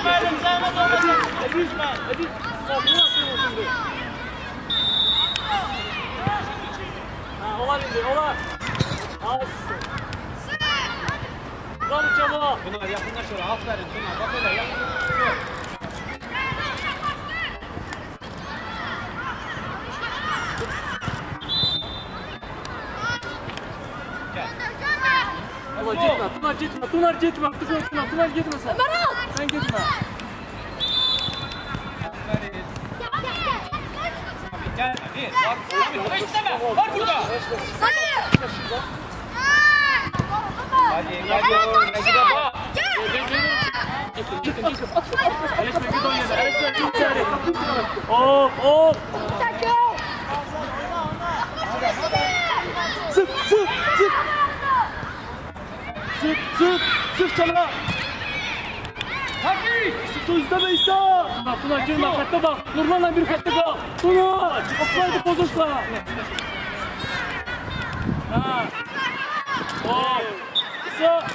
Geçmeyelim, zahmet olmasın. Ezilme, ezil. Sabunu atın şimdi. Ha, olar indi, olar. Alsın. Bravo çabuk. Pınar yakınlaş oraya. Aferin Pınar. Bak öyle yakın. Allah gitme, Tunar gitme, Tunar gitme. Tunar, gitme sen. Sen gitme. Aferin. Gelme. Bir. Bak. Abi orada isteme. Var burada. Hadi. Hadi oğlum. Hadi baba. Gittin, gittin, gittin. Eleşme, git o yere. Eleşme, git içeri. Hop, hop. Sık, sık, sık. Sık, sık, sık sana. Hadi. Sık da izleme İsa. Bak katta bak. Nurman'la bir katta kal. Tuna, offside bozulsa. Ha. Hop. İsa.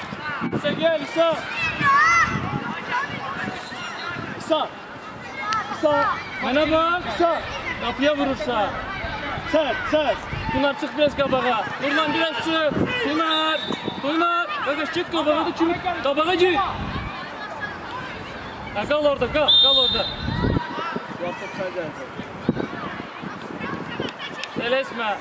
İsa gel İsa. İsa. İsa. Bana bak. İsa. Kapıya vurursa. Sen, sen. Tunar çık biraz kabağa. Nurman biraz çık. Tunar. Tunar. Kardeş çık kabağa da çık. Kabağa çık. Ha, kal orada kal. Kal orada. Yaptık sadece. Elesme.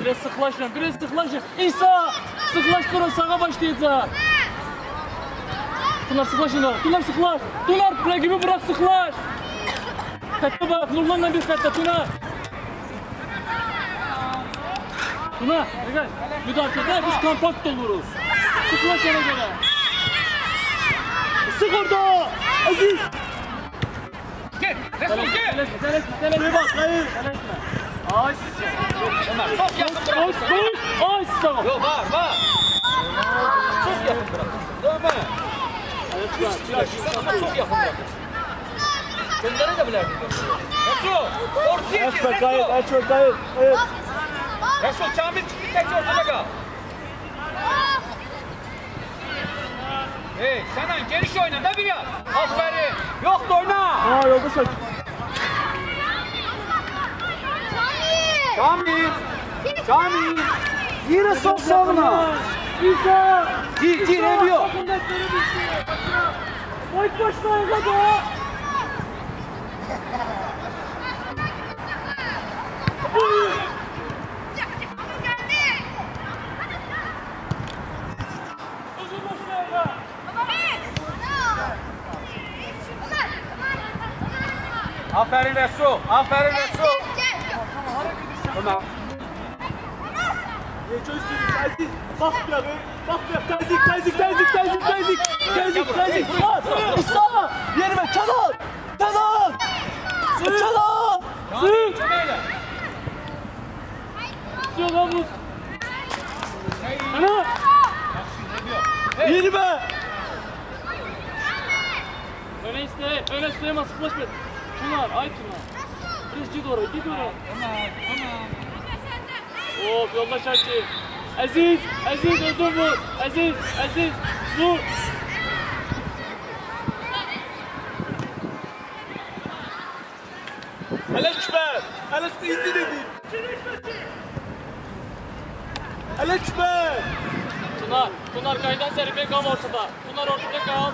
Biraz sıklaşın, biraz sıklaşın. İsa! Sıklaş sonra sağa başlayacak. Tunar sıklaşın. Tunar sıklaş. Tunar rakibi bırak sıklaş. Bak, Nurman'la bir katta Tunar. Tuna, gel. Müdahalede biz kompakt oluruz. Sıklaş ona göre. Sık orada. Aziz. Gel. Resul gel. Telesme, telesme, telesme. bak, hayır. Telesme. Ay, Ömer çok yakın Koş, bırakırsın. koş. Ay, sağ ol. Yok var var. Çok yakın bırakırsın. Ömer. Ama çok yakın bırakırsın. Gönderebilirdik. Resul. Ortaya gir Açma, kayıt, Resul. açma, kayıt. Hayır. Resul Kamil çıktı tek ortada kal. Hey Senan geniş oyna da bir ya. Aferin. Yok da oyna. Aa, yolda saç. Kamil. Kamil. Yine sok savuna. İsa. Gir gir emiyor. Boy başlayın kadar. Resul. Aferin Resul. Tamam. Geçiyor üstünü, Aziz. Bak bir abi. Bak bir Tazik, tazik, tazik, tazik, tazik. Tazik, tazik. İsa. Yerime çalın. Çalın. Çalın. Sık. Sık omuz. Ana. Yerime. Öne iste. Öne Süleyman sıklaş bir. Çınar, ay Çınar. Biraz git oraya, git oraya. Tamam. Tamam. Hop yollaş Hacı. Aziz, Aziz uzun vur. Aziz, Aziz vur. Eleçme, Eleçme indi dedim. Eleçme. Tunar, Tunar kaydan seribe kal ortada. Tunar ortada kal.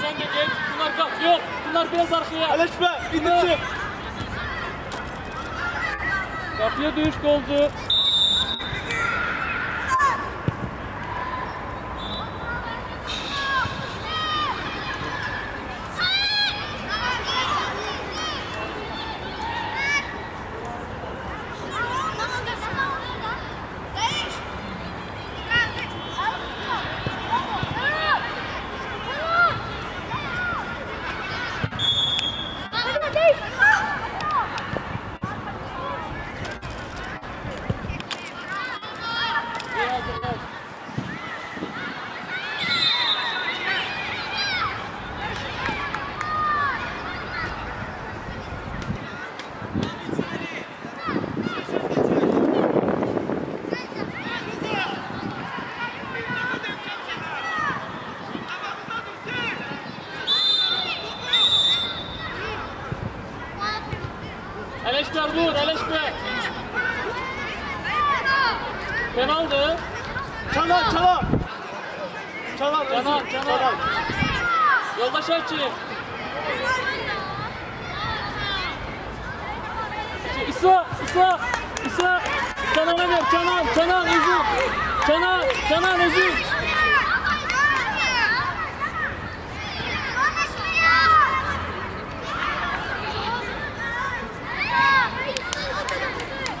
Sen de geç, Tunar kal. Yok, Tunar biraz arkaya. İndi çık. Kapıya dövüş oldu. İsa, İsa, İsa. Kenan'a ver, Kenan, Kenan, Özil. Kenan, Kenan, Özil.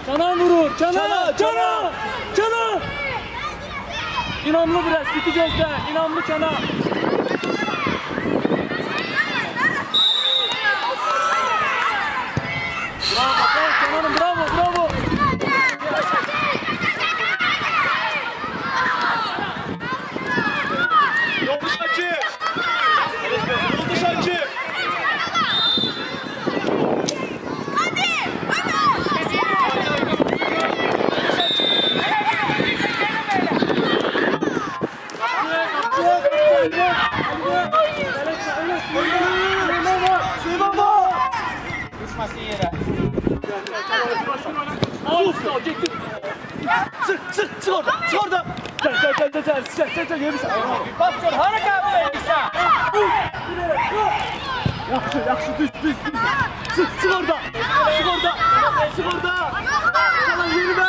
Kenan vurur, Kenan, Kenan, Kenan. İnanlı biraz, biteceğiz de, inanlı Kenan. Masira. Sık sık sık orada sık orada. Gel gel gel gel gel gel gel gel. Bak sen hareket etsen. Yakşı yakşı düz düz düz. Sık sık orada. Sık orada. Sık orada. Sana yürü be.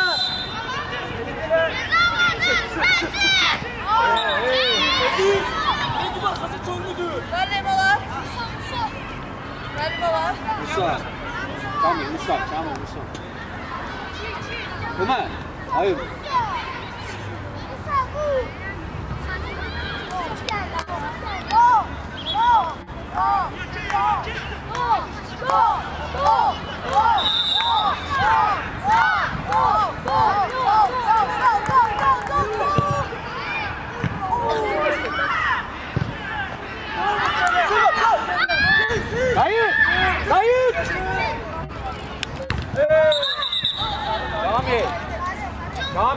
Peki bak hazır çok müdür. Ver Rema var. Musa Musa. Ver Rema var. Musa. 加米五次，加米五次。同志们，加油！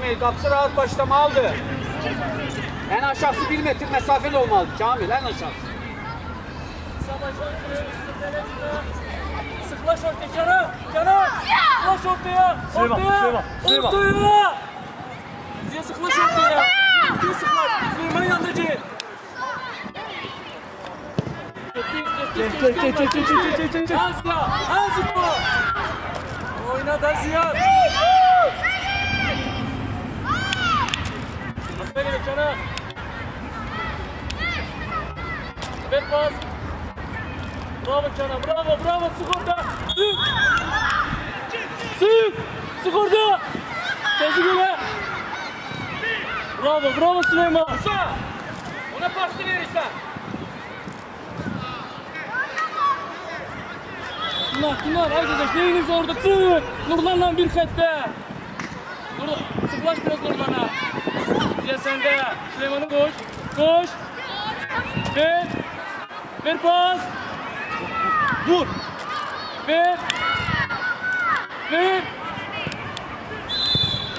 Kamil kapsı rahat başlama aldı. En aşağısı bir metre mesafeli olmalı. Kamil en aşağısı. Sıklaş ortaya Canan, Canan. Sıklaş ortaya, ortaya, ortaya. Ziya sıklaş ortaya. Ziya sıklaş. Süleyman yanıcı. Gel gel gel gel gel gel gel gel. Azya, Azya. Oyna da Ziya. Topa gelin Caner. Evet pas. Bravo Caner. Bravo bravo. Skorda. Sık. Sık. Skorda. Tezi güle. Bravo bravo Süleyman. Sağ. Ona pası verirsen. Bunlar bunlar. Haydi de neyiniz orada? Sık. Nurlan'la bir katta. Nurlan sıklaş biraz Nurlan'a. Gel sen de. Süleyman'ı koş. Koş. Ver. Ver pas. Vur. Ver. Ver.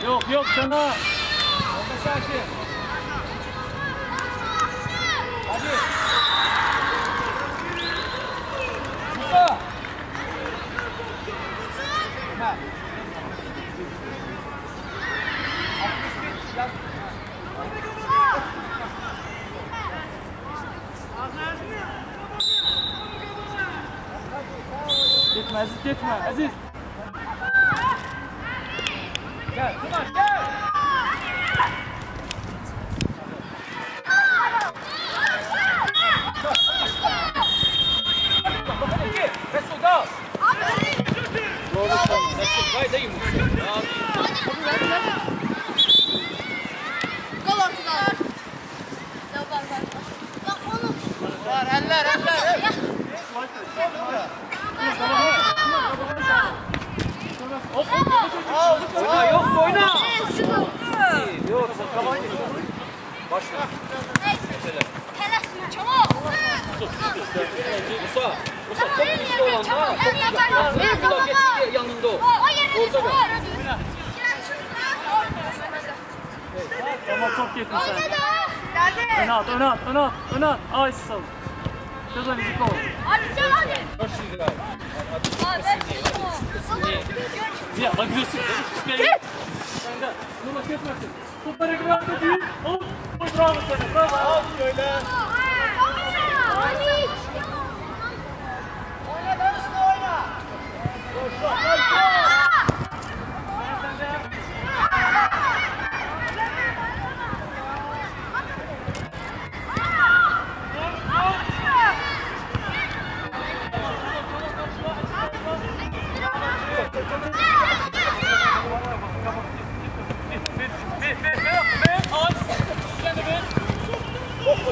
Yok yok sana. Orada sakin. Hadi. Musa. Gitme Aziz gitme Aziz. Gel Kıvanç gel. Vai daí, moço. Eller eller. Oyna. Yok, kafayı. Başla. Çabuk. Musa. Musa çok güçlü olan ha. Benim kulak etsin yanında o. Orada da. Ama çok yetmiş. Oyna da. Geldi. Öne at, öne at, öne at. Öne at. Ay sal. Что за Визяков? Можешь играть. Нет, агрессив. Ну, макет, макет. Супер игра, ты. Оп, пусть право, право. Оп, Юля. Ali! Olha, dando escolha! Puxou,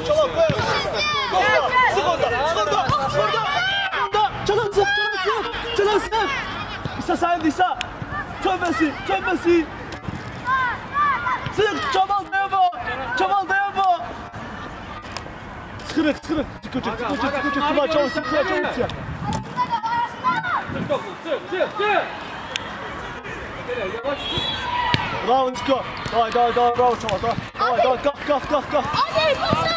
Çalak koy. Sık onda. Sık onda. Sık onda. Çalak sık. Çalak sık. Çalak sık. İsa sayın İsa. Çömesin. Çömesin. Sık. Çamal dayanma. Çamal dayanma. Sıkırık. Sıkırık. Sıkırık. Sıkırık. Sıkırık. Sıkırık. Çabuk. Sık. Sık. Sık. Sık. Sık. Sık. Yavaş tut. Bravo Niko. Daj, daj, daj, bravo Čoma, daj. Daj, daj, kap, kap, kap, kap. Adi, posao!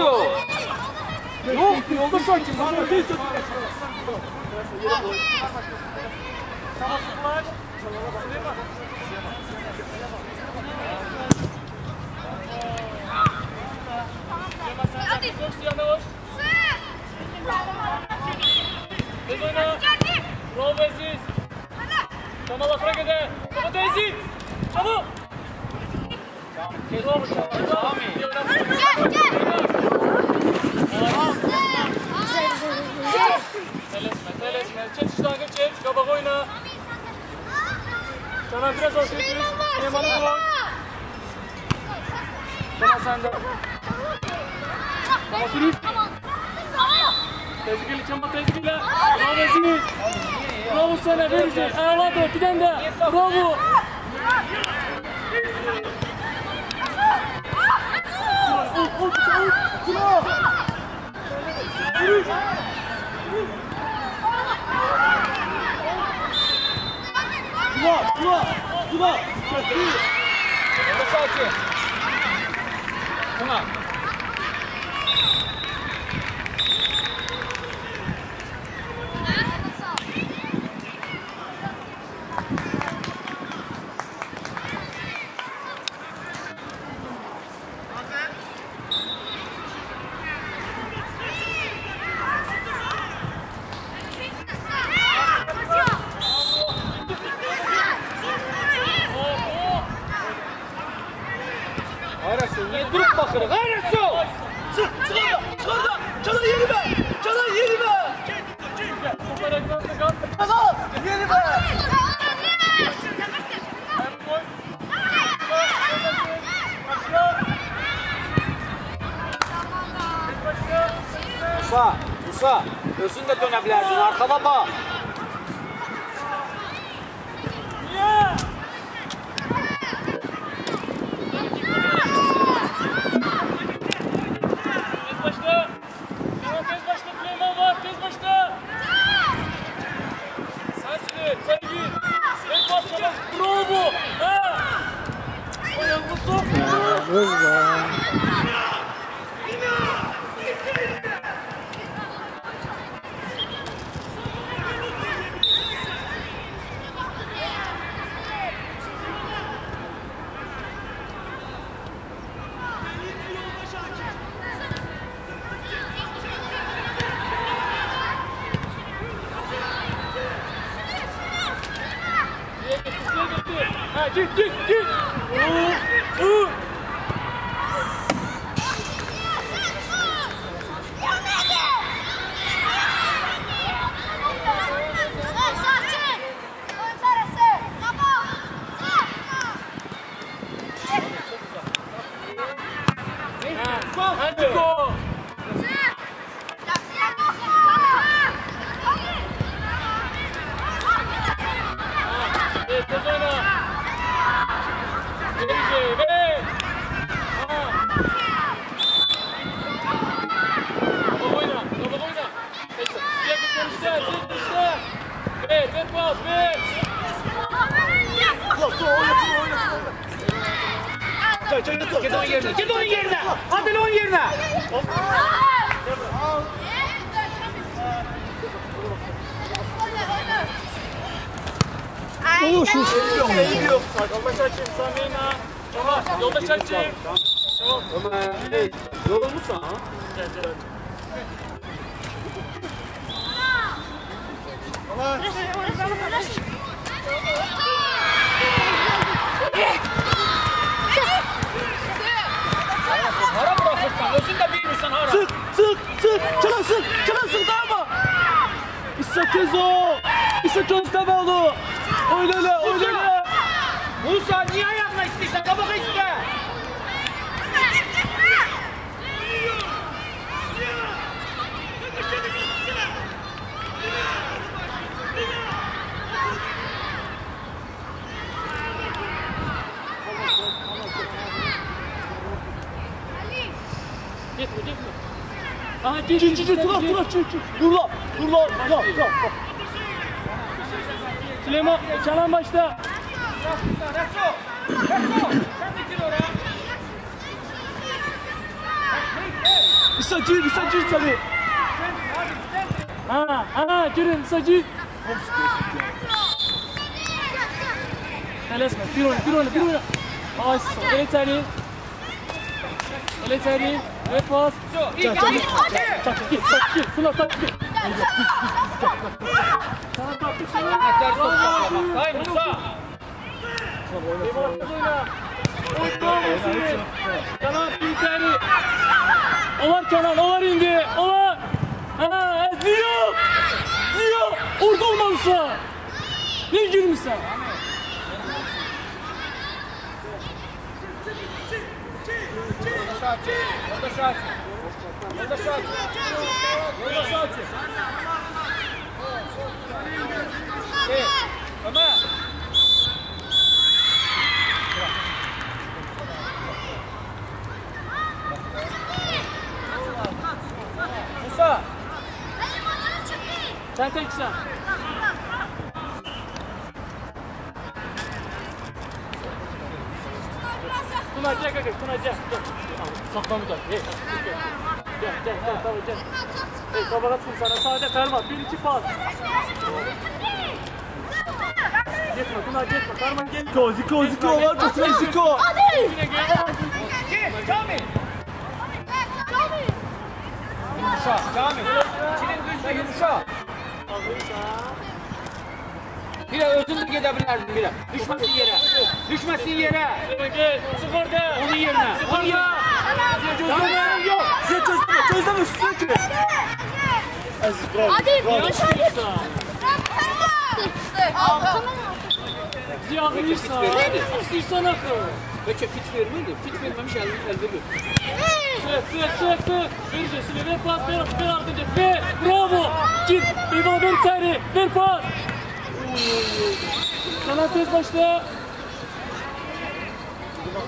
Yolda. Yoktu. Yoktu. Yolda sanki. Bana tez tut. Tamam. Hadi! Çok yavaş. Tez oyna. Geldi! Bravo Aziz. Tamam bırak hadi. Tamam Aziz. Çabuk. Bravo Tamam. Gel gel! Telesme, telesme. Çek şutangı çek. Kabak oyna. Sana biraz olsun. Yamanı koy. Tamam sende. Tamam sürü. Tezgili çamba tezgili. Bravo Aziz. Bravo sana verici. Bir tane de. Bravo. 十个，十个，十个，我们上去，冲啊！Sensin. Sen git. Tez başla. Bravo. Ha. Ayağını sok. Git, git, git. Ha, git, git, git. Oo, oo. Ha, hadi go. Ha, evet, tez oyna. Verici, ver. Ha. Baba oyna, baba oyna. Peki, siyah tutun işte, siyah tutun işte. Ver, ver pas, ver. Kıvar, kıvar, oyna, kıvar, oyna, kıvar. Çay, çay, yatır. Git onun yerine. Git onun yerine. Hadi onun yerine. koşuyor. Yok. Yoldaş açayım. Samina. Tamam. Yoldaş açayım. Ömer. Hey, yorulmuşsun ha? Gel gel hadi. Hara bırakırsan. Özün de bilmirsən hara. Sık sık sık. Çalan sık daima. İsa Kezo. İsa Köstemoğlu. Öyle öyle öyle öyle. Musa niye ayağına isteysen kabağı iste. Aha git Çık çık çık. Turan turan çık çık. Dur lan. Dur lan. Dur lan. Dur lan. Süleyman çalan başta. Reso. Reso. Sen de gir oraya. İsa gir. İsa gir tabii. Ha ha girin sacı. Telesme bir oyna bir oyna bir oyna. Ay sağ. Ele teri. Ele teri. Ve pas. Gir, Çak çak. gir. Çak gir. Çak gir. Şuna tak gir. Sana kaptı sana. Sok saklama. Hayır Musa. Kenan Binteri. O var Kenan, o var indi. O var. Ha, Ziyo. Ziyo. Orada olmalısın. Ne girmişsin? Yoldaş aç. Yoldaş aç. Yoldaş aç. Yoldaş aç. Hey, Ömer. Musa. Sen tek sen. Tuna gel gel gel. Tuna gel. Gel. Saklan bir dakika. Hey. Gel. Gel gel gel. Tamam gel. Hey kabağa tutun sana. Sade Ferman. Bir iki pas. Gitme Tuna gitme. Ferman gel. Ziko Ziko Ziko var mısın Ziko? Yine gel. Kamil. Yumuşa, Kamil. Çilin düzde yumuşa. Bir özünde gidebilirdin bir Düşmesin yere. Düşmesin yere. Sıfırda. Onun yerine. Onun yerine. Çözleme yok. Size üstüne ki. Aziz bravo. Hadi Bravo. yaşa git. Tamam. Ziya bilirsen. İstiyorsan akıl. Peki fit vermedi. Fit vermemiş elde elde gör. Sık sık sık sık. Ver ver pas ver ver ardınca ver. Bravo. Git. Eyvah ver içeri. Ver pas. Sana tez başla.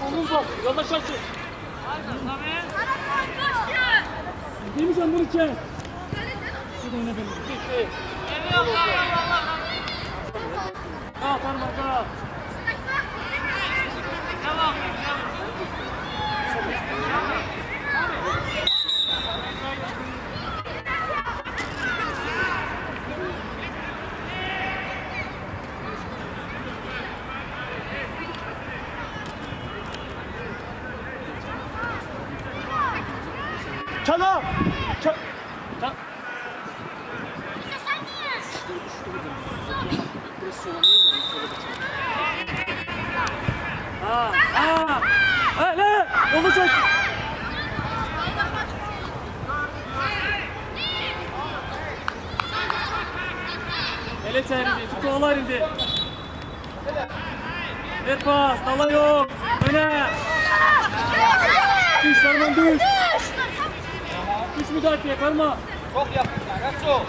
Omuz bak. Yoldaş açın. Değil mi sen bunu kes? Şurada yine benim. Bitti. Kalk Arman kalk. Çana. Ç- Kalk. Ha, ha. Çek. Ele çevirdi. Tutuyorlar indi. Ver pas. Dala yok. Öne. Düş Ferman düş. Düş müdafaya Ferman. Çok yaptın sen. Reso.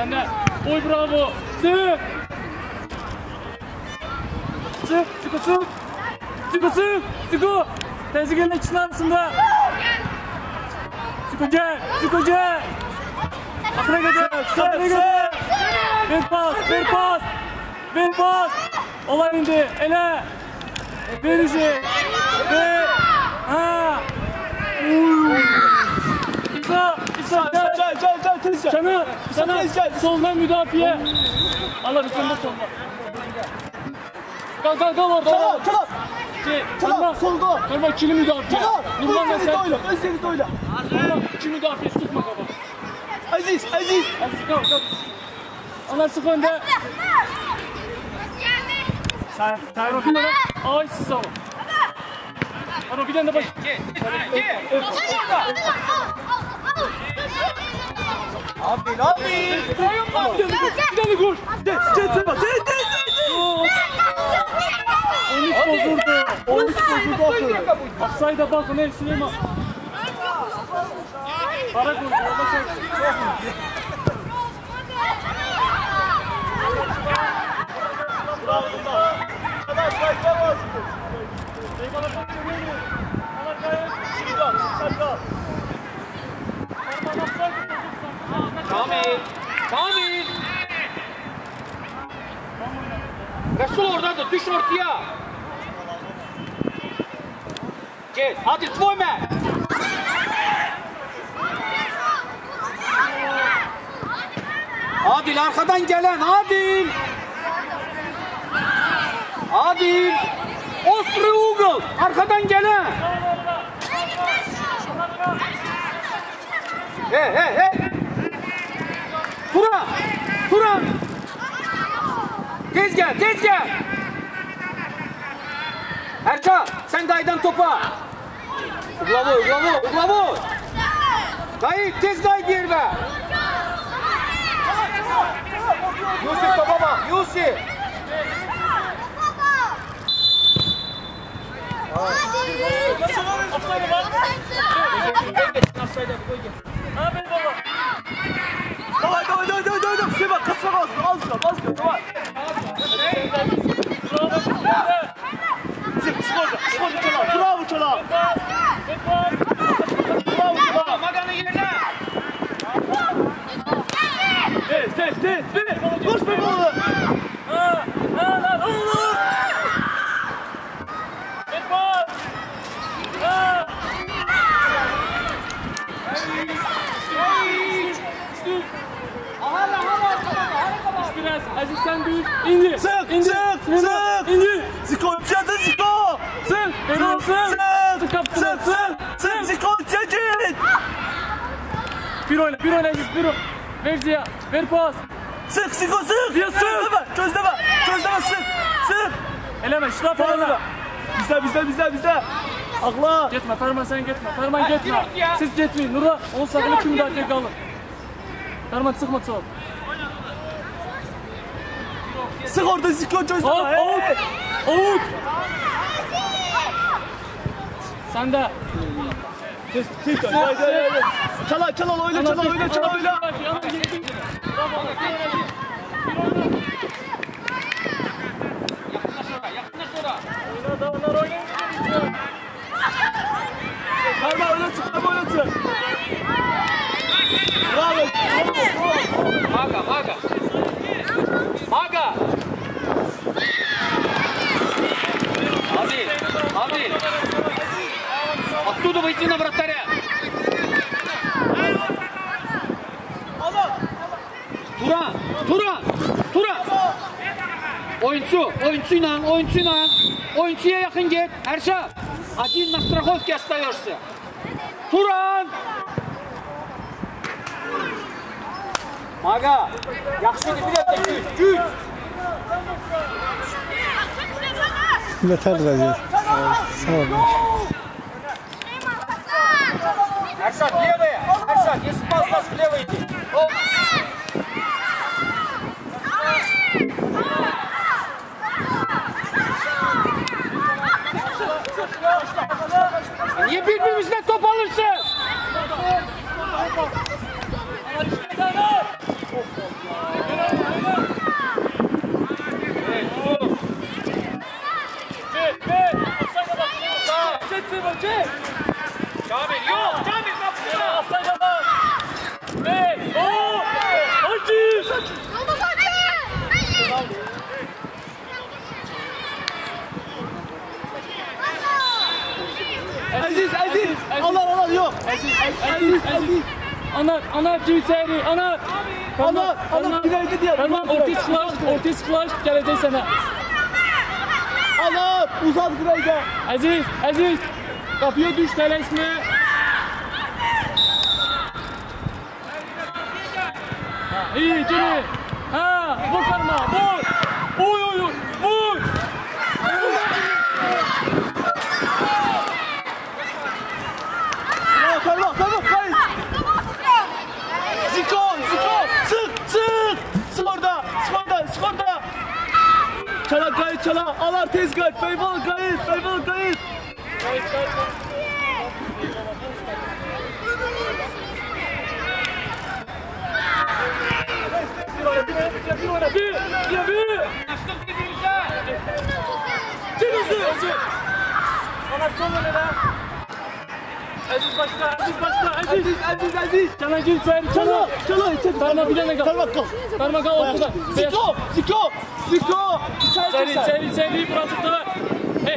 Senden. Oy bravo. Sık. Sık. Sıkı sık. Sıkı sık. Sıkı. Tezgahın içinin arasında. Ziko gel. Ziko gel. Akına gel. Akına gel. Ver pas. Ver pas. Ver pas. Olay indi. Ele. Ver işi. Ver. Ha. Uy. İsa. İsa. Gel. Gel gel gel tez gel. Sana, sana tez gel. soldan müdafiye. Allah bir solda solda. Kal kal kal orada. Çalar çalar. Şey, Nurman, solda. Nurman ikili müdafiye. Çalar. Nurman'la sen. oyla. Özleriniz oyla. Nurman iki müdafiye tutma kafa. Aziz Aziz. Hadi kal kal. Onlar sık önde. Sen sen bir tane. Ay siz ama. Araba bir tane de baş. Abi abi. Bir tane bir tane gol. De de de de. Oyun bozuldu. Oyun bozuldu. Offside'a bakın ey Süleyman. Para çek. Arkadaşlar gel olsun. Süleyman'a çok görüyorum. Allah gayet. Şurada sen kal. Kamil. Kamil. Resul oradadır. Düş ortaya. Gel. Hadi tvoj med. Adil arkadan gelen Adil. Adil. Ostri Ugel. Arkadan gelen. Hey hey hey. Turan. Turan. Tez gel, tez gel. Erkan, sen dayıdan topa. Uglavo, uglavo, uglavo. Dayı, tez dayı diğer be. Yusuf topa bak, Yusuf. Aferin baba. Давай давай давай давай давай. давай. Süleyman kasma az az kal az kal. Давай. Bravo Süleyman. Sık sık orada. Sık orada çalar. Bravo çalar. Ver pas. Bravo çalar. Maganı yerine. Hey hey hey. sen büyük. İndi. Sık İndi. sık Süleyman, sık. İndi. Ziko yapıştı Ziko. Verin sen. Sık Sık kaptın. sık sık. Sık Ziko çekil. Bir oyna. Bir oyna Aziz. Bir oyna. Ver Ziya. Ver pas. Sık Ziko sık. Ya sık. Gözleme. Gözleme sık. Sık. Eleme. Bravo. eleme. Bizde bizde bizde bizde. Akla. Gitme Ferman sen gitme. Ferman gitme. Siz gitmeyin. Nurla 10 sakını kim daha tek alın. Ferman sıkma sol. Sık orada Ziko Out, gözleme. out, Hey. out. Sen de. Kes, kes, hadi, hadi, hadi. Çalar, çalar, oyna, çalar, oyna, çalar, oyna. Parmağı oyna, çık, parmağı oyna, çık. Bravo, bravo, bravo. Maga, maga. Maga. Adil, Adil. Оттуда выйти на вратаря. Turan, Turan, Turan. Oyuncu, oyuncuyla, oyuncuyla. Oyuncuya yakın git. Erşat, один на страховке остаешься. Turan. Maga, yaxşı bir de güç, güç. Yeter vəziyyət. Сложно. Аршак, левые! Аршак, если пас, нас влево иди! Sıklaş, gelecek sana. Anam uzat Gray'da. Aziz, Aziz. Kapıya düş, telaşma. İyi, geri. Ha, vur Ferman, vur. Oy, oy, oy, vur. Ya Ferman Ferman kayıt. Ziko Ziko sık sık. Sık orada sık orada sık orada. Çala kayıt çala. Alar tez kayıt. Beybal kayıt. Beybal kayıt. Bir, bir, bir. Çık hızlı, hızlı. Ana son öne lan. Aziz başla, Aziz başla, Aziz. Aziz Aziz Aziz. Cana gül sen, Çala cana. çala. içeri. Ferman bir tane kal. Ferman kal. Ferman kal ortada. Beyaz. Ziko Ziko Ziko. İçeri sen. seri, seri, bırakıp Hey,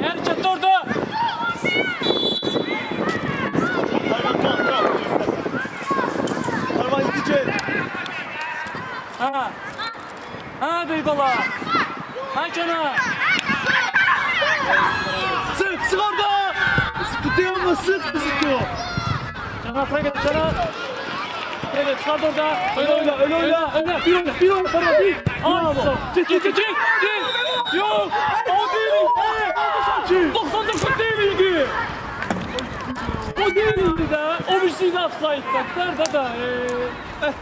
kal kal. Ferman gidecek. Ha. Ha beybala. Ha cana. Sık sık orada. Tutuyor mu sık Ziko. Cana bırak, cana. Bırak, çıkar da orada. Öyle öyle oyna. Öyle, bir oyna, bir Ferman, bir. Çık, çık, çık, çık. Çık. Yok, o değil. Hey, 99 değildi. O değildi de. O bir şeydi offside bak. Nerede da? Ee,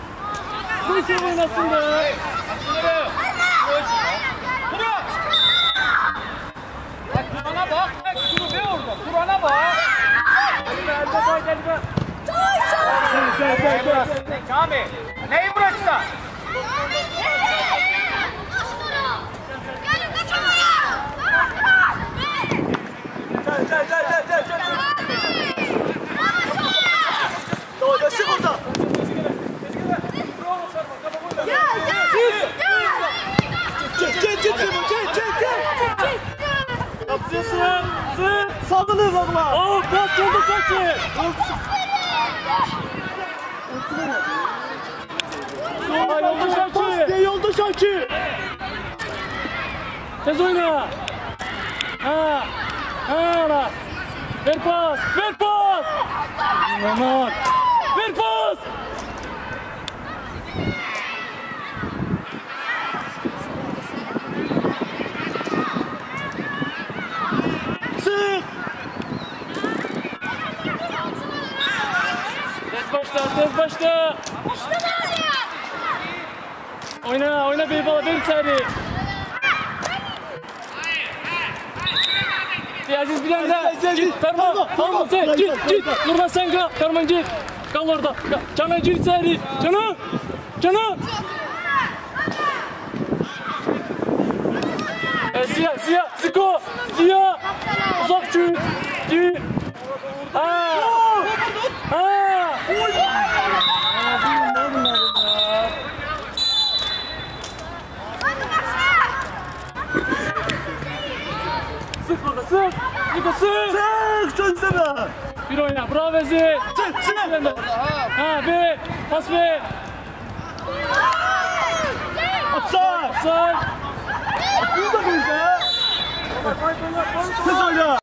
Bu şey oynasın da. Kur'an'a bak. Dur be orada. Kur'an'a bak. Elde boy, elde. Gel gel gel. Kamil. Neyin burası? Gel gel gel gel gel. gel. Orada sık orada. Çek çek çek çek çek çek çek. Yapıyorsun. Zıt. Saldırın valla. Oh, pas oldu kaçı. Ay, oldu Pas Şarkı. diye yolda Şarkı. Tez oyna. Ha. Ha lan. Ver pas. Ver pas. Aman. Ver pas. Sık. Tez başla, tez başla. Oyna, oyna Beybala, ver içeri. Ya Aziz bir anda. Aziz, Aziz. Git, Ferman, Ferman, Ferman. git, git, git. Nurhan sen kal, Ferman git. Kal orada. Kal. Canan gir içeri. Canan, Canan. E, Ziya, Ziko, Ziya. Uzak çık. Git. Ha. Ha. Sık orada, sık. Ziko sık. Sık çözsene. Bir oyna. Bravo Ezi. Sık sık. Ha bir. Pas ver. Offside. Sen. Bunu da bil be. Sık oyna.